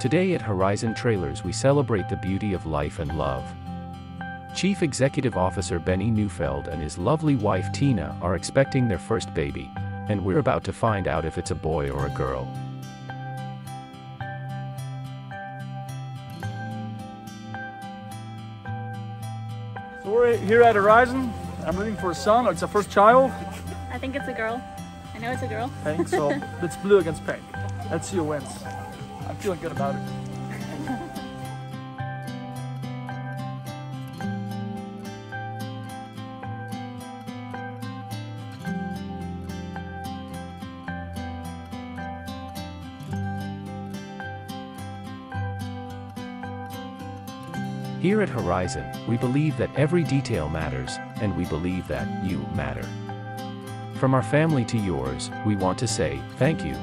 Today at Horizon Trailers we celebrate the beauty of life and love. Chief Executive Officer Benny Neufeld and his lovely wife Tina are expecting their first baby, and we're about to find out if it's a boy or a girl. So we're here at Horizon. I'm rooting for a son. Oh, it's a first child. I think it's a girl. I know it's a girl. Pink, so it's blue against pink. Let's see who wins. I'm feeling good about it. Here at Horizon, we believe that every detail matters, and we believe that you matter. From our family to yours, we want to say thank you.